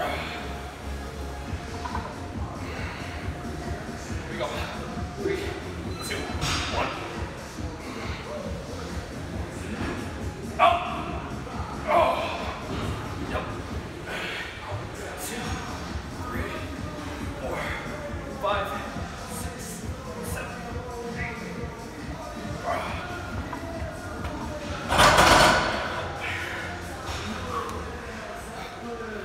Here we go. Three.